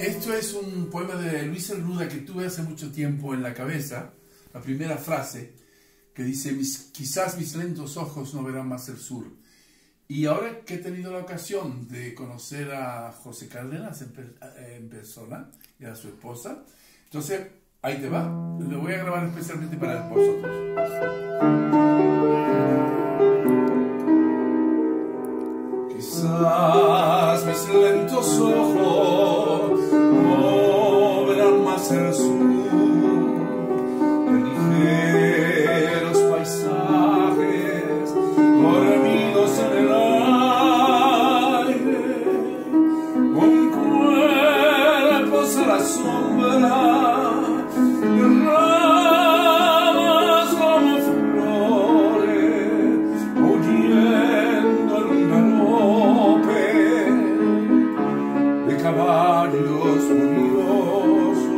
Esto es un poema de Luis Ruda que tuve hace mucho tiempo en la cabeza, la primera frase, que dice, quizás mis lentos ojos no verán más el sur. Y ahora que he tenido la ocasión de conocer a José Cárdenas en, persona y a su esposa, entonces ahí te va, lo voy a grabar especialmente para vosotros. Quizás mis lentos ojos más el sur, de ligeros paisajes dormidos en el aire, con cuerpos a la sombra. es un desierto que llora mientras canta y esa voz no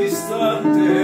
distante